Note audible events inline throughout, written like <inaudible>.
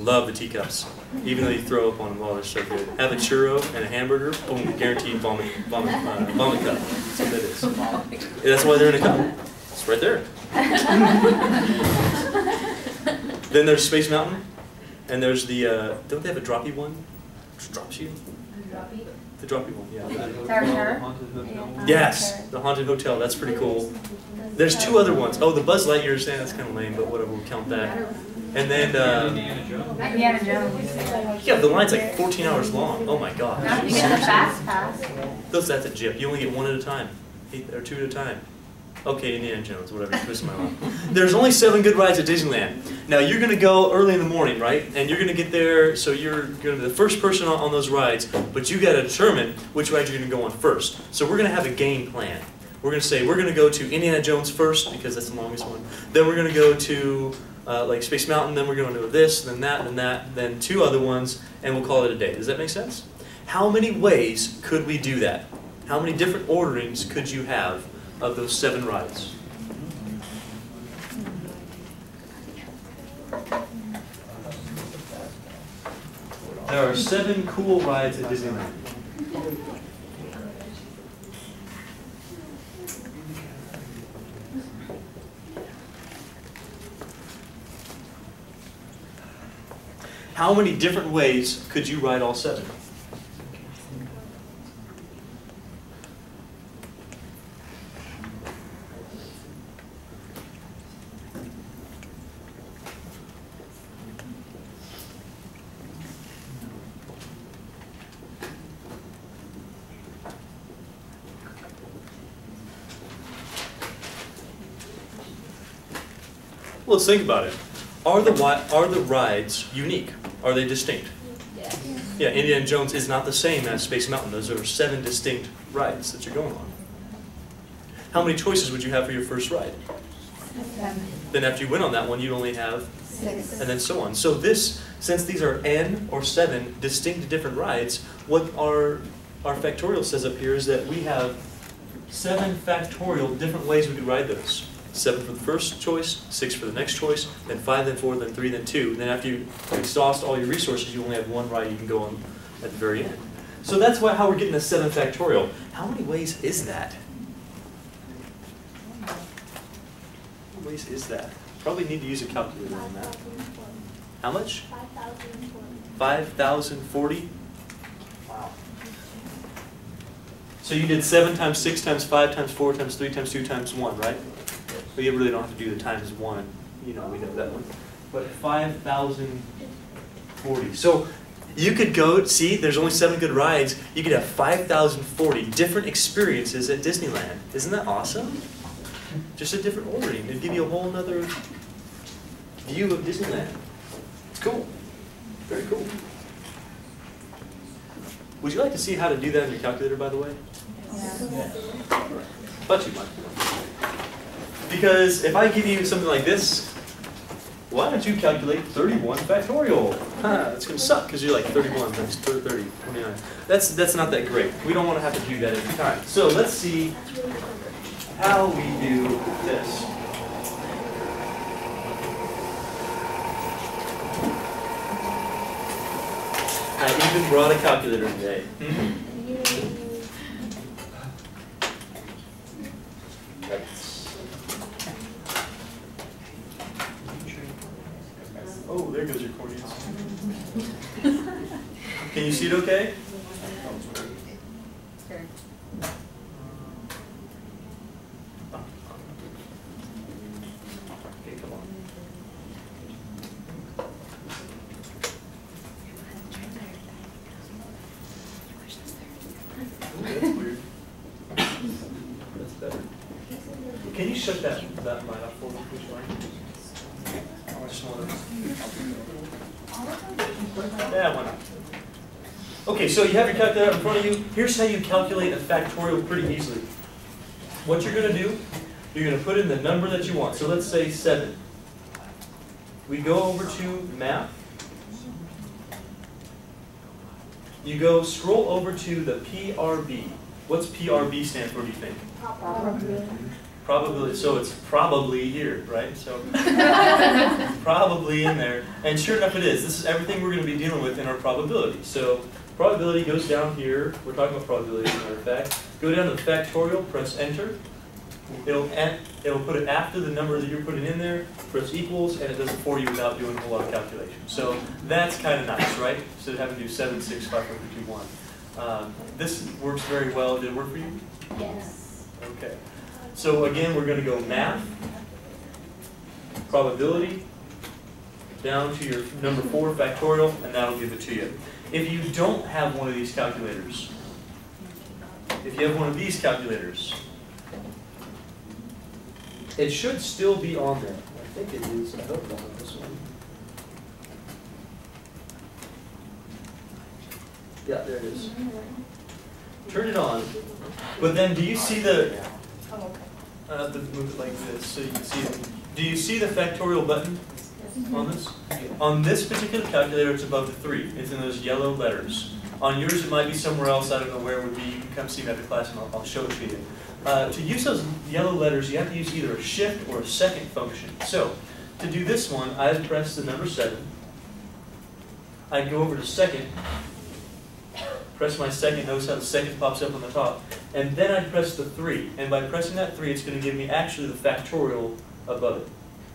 love the teacups. Even though you throw up on them, oh, they're so good. Have a churro and a hamburger, boom, guaranteed vomit, vomit, uh, vomit cup. That's what that is. Yeah, that's why they're in a cup. It's right there. <laughs> then there's Space Mountain, and there's the, uh, don't they have a droppy one? Which drops you? The droppy one, yeah. Tower Terror? Yes, the haunted hotel, that's pretty cool. There's two other ones. Oh, the Buzz Lightyear stand, that's kind of lame, but whatever, we'll count that. And then, uh, Indiana Jones. yeah, the line's like 14 hours long. Oh my gosh. Now you get the fast pass. Those, that's a jip. You only get one at a time, eight or two at a time. Okay, Indiana Jones, whatever. Twist my arm. <laughs> There's only seven good rides at Disneyland. Now you're gonna go early in the morning, right? And you're gonna get there, so you're gonna be the first person on, on those rides. But you gotta determine which ride you're gonna go on first. So we're gonna have a game plan. We're gonna say we're gonna go to Indiana Jones first because that's the longest one. Then we're gonna go to uh, like Space Mountain. Then we're gonna do this, then that, then that, then two other ones, and we'll call it a day. Does that make sense? How many ways could we do that? How many different orderings could you have of those seven rides? There are seven cool rides at Disneyland. How many different ways could you ride all seven? Let's think about it. Are the are the rides unique? Are they distinct? Yeah, Indiana Jones is not the same as Space Mountain. Those are seven distinct rides that you're going on. How many choices would you have for your first ride? Seven. Then after you went on that one, you only have, Six. and then so on. So this, since these are n or seven distinct different rides, what our our factorial says up here is that we have seven factorial different ways we could ride those. Seven for the first choice, six for the next choice, then five, then four, then three, then two. And then after you exhaust all your resources, you only have one ride you can go on at the very end. So that's why, how we're getting the seven factorial. How many ways is that? How many ways is that? Probably need to use a calculator on that. How much? 5,040? Wow. So you did seven times six times five times four times three times two times one, right? But you really don't have to do the times one, you know, we know that one. But five thousand forty. So you could go, see, there's only seven good rides. You could have five thousand forty different experiences at Disneyland. Isn't that awesome? Just a different ordering. It'd give you a whole nother view of Disneyland. It's cool. Very cool. Would you like to see how to do that in your calculator, by the way? Yeah. But you might. Because if I give you something like this, why don't you calculate 31 factorial? Huh, it's going to suck because you're like 31 times 30, 29. That's, that's not that great. We don't want to have to do that every time. So let's see how we do this. I even brought a calculator today. Mm-hmm. That's- Oh, there goes your corneas. Can you see it okay? Okay, come on. That's weird. That's better. Can you shut that, that light off for? Just wanna- Yeah, why not? Okay, so you have your calculator in front of you. Here's how you calculate a factorial pretty easily. What you're gonna do, you're gonna put in the number that you want. So let's say seven. We go over to math. You go scroll over to the PRB. What's PRB stand for, do you think? Probability, so it's probably here, right? So <laughs> probably in there. And sure enough, it is. This is everything we're going to be dealing with in our probability. So probability goes down here. We're talking about probability, as a matter of fact. Go down to the factorial, press enter. It'll, en- it'll put it after the number that you're putting in there, press equals, and it does it for you without doing a whole lot of calculation. So that's kind of nice, right? Instead of having to do 7, 6, 5, 4, 3, 2, 1. Um, this works very well. Did it work for you? Yes. Okay. So again, we're going to go math, probability, down to your number four factorial, and that'll give it to you. If you don't have one of these calculators, if you have one of these calculators, it should still be on there. I think it is. I hope not on this one. Yeah, there it is. Turn it on. But then, do you see the? I have to move it like this so you can see it. Do you see the factorial button on this? On this particular calculator, it's above the three. It's in those yellow letters. On yours, it might be somewhere else. I don't know where it would be. You can come see me after class and I'll, I'll show it to you. Uh, to use those yellow letters, you have to use either a shift or a second function. So, to do this one, I press the number seven. I'd go over to second, press my second, notice how the second pops up on the top, and then I'd press the three. And by pressing that three, it's going to give me actually the factorial above it.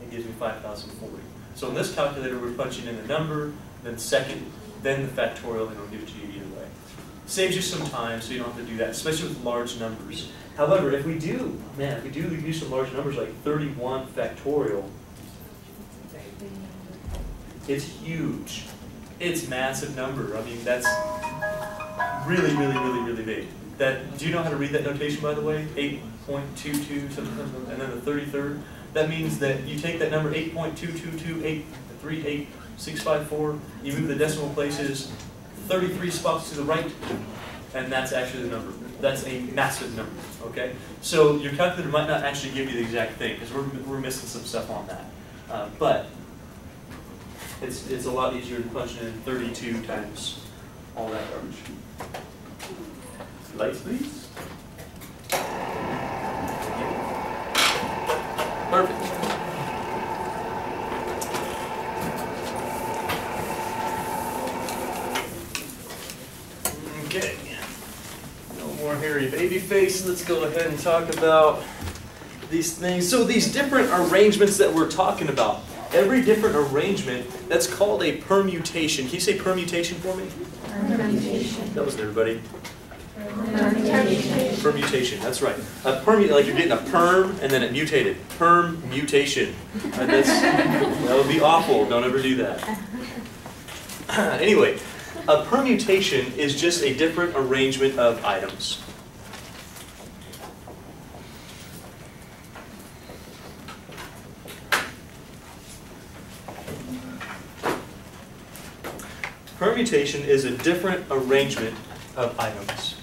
It gives me 5,040. So in this calculator, we're punching in the number, then second, then the factorial, and it'll give it to you either way. Saves you some time, so you don't have to do that, especially with large numbers. However, if we do, man, if we do use some large numbers like 31 factorial, it's huge. It's massive number. I mean, that's really, really, really, really big. That, do you know how to read that notation, by the way? 8.22, something, and then the 33rd? That means that you take that number 8.2228386654, you move the decimal places 33 spots to the right, and that's actually the number. That's a massive number, okay? So your calculator might not actually give you the exact thing, because we're, we're missing some stuff on that. Uh, but it's, it's a lot easier to punch in 32 times all that garbage. Lights, please. Perfect. Okay. No more hairy baby face. Let's go ahead and talk about these things. So these different arrangements that we're talking about. Every different arrangement, that's called a permutation. Can you say permutation for me? That wasn't everybody. Permutation, Permutation. that's right. A permu, like you're getting a perm and then it mutated. Permutation. Uh, that's, that would be awful. Don't ever do that. <clears throat> anyway, a permutation is just a different arrangement of items. Permutation is a different arrangement of items.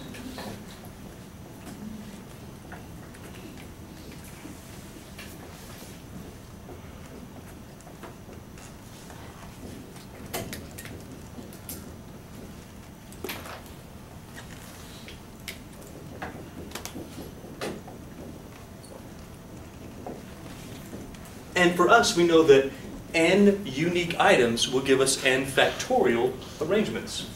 And for us, we know that n unique items will give us n factorial arrangements.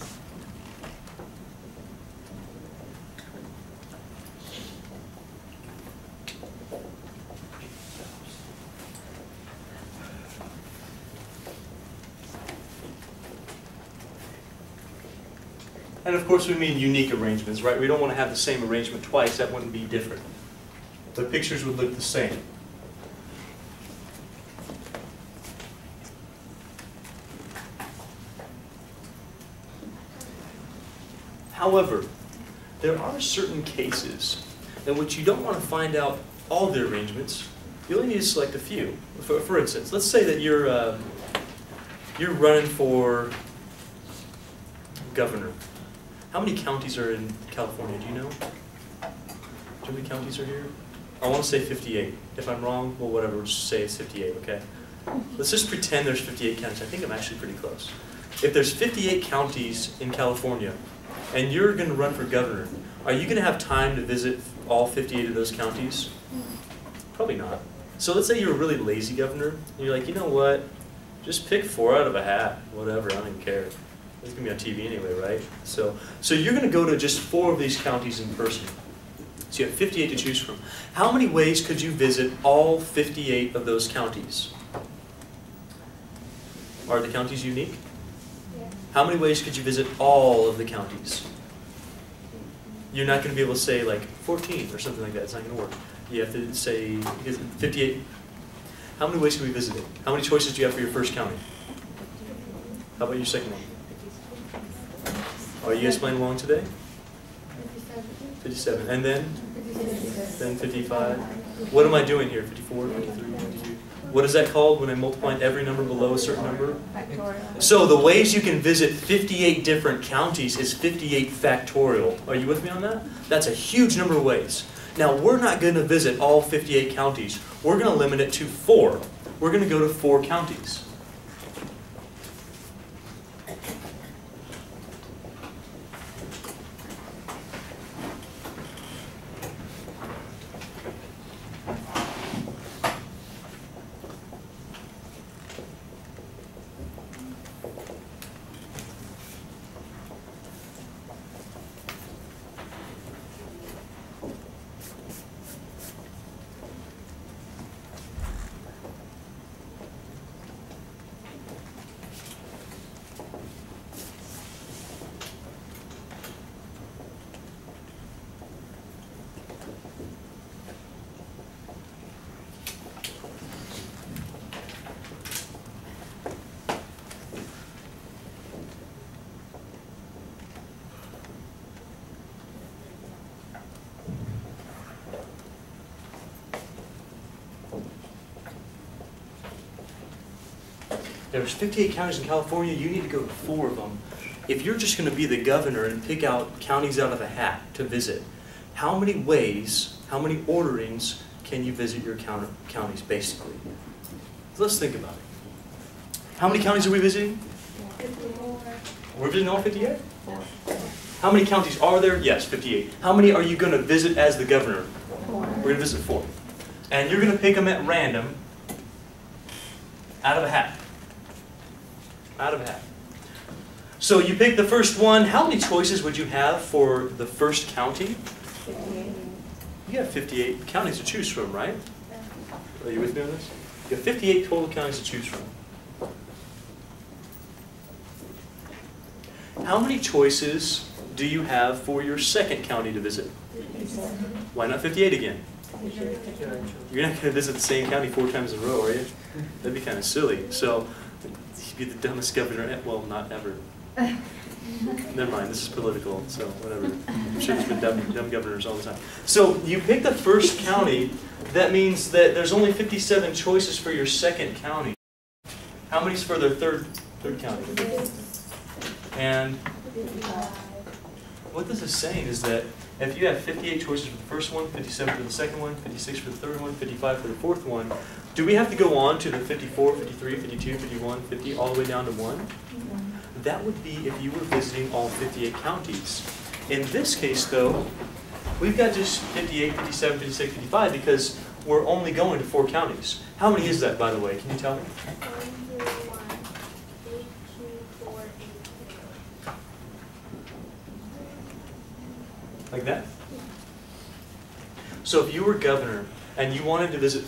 And of course, we mean unique arrangements, right? We don't want to have the same arrangement twice. That wouldn't be different. The pictures would look the same. However, there are certain cases in which you don't want to find out all the arrangements. You only need to select a few. For, for instance, let's say that you're uh, you're running for governor. How many counties are in California? Do you know? How many counties are here? I want to say 58. If I'm wrong, well, whatever. Just say it's 58. Okay. Let's just pretend there's 58 counties. I think I'm actually pretty close. If there's 58 counties in California, and you're going to run for governor, are you going to have time to visit all 58 of those counties? Probably not. So let's say you're a really lazy governor, and you're like, you know what? Just pick four out of a hat, whatever, I don't care. It's gonna be on TV anyway, right? So, so you're gonna go to just four of these counties in person. So you have 58 to choose from. How many ways could you visit all 58 of those counties? Are the counties unique? How many ways could you visit all of the counties? You're not going to be able to say like 14 or something like that. It's not going to work. You have to say 58. How many ways can we visit it? How many choices do you have for your first county? How about your second one? Are you guys playing along today? 57. And then? Then 55. What am I doing here? 54, 53, 52? What is that called when I multiply every number below a certain number? Factorial. So the ways you can visit 58 different counties is 58 factorial. Are you with me on that? That's a huge number of ways. Now, we're not going to visit all 58 counties. We're going to limit it to four. We're going to go to four counties. There's 58 counties in California. You need to go to four of them. If you're just going to be the governor and pick out counties out of a hat to visit, how many ways, how many orderings can you visit your count- counties, basically? Let's think about it. How many counties are we visiting? We're visiting all 58? How many counties are there? Yes, 58. How many are you going to visit as the governor? Four. We're going to visit four. And you're going to pick them at random out of a hat. Out of hat. So you pick the first one. How many choices would you have for the first county? 58. You have 58 counties to choose from, right? Are you with me on this? You have 58 total counties to choose from. How many choices do you have for your second county to visit? Why not 58 again? You're not going to visit the same county four times in a row, are you? That'd be kind of silly. So you'd be the dumbest governor, well, not ever. <laughs> Never mind, this is political, so whatever. I'm sure there's been dumb, dumb governors all the time. So you pick the first county, that means that there's only 57 choices for your second county. How many's for the third, third county? And what this is saying is that if you have 58 choices for the first one, 57 for the second one, 56 for the third one, 55 for the fourth one, do we have to go on to the 54, 53, 52, 51, 50, all the way down to 1? That would be if you were visiting all 58 counties. In this case, though, we've got just 58, 57, 56, 55 because we're only going to four counties. How many is that, by the way? Can you tell me? Like that? So if you were governor and you wanted to visit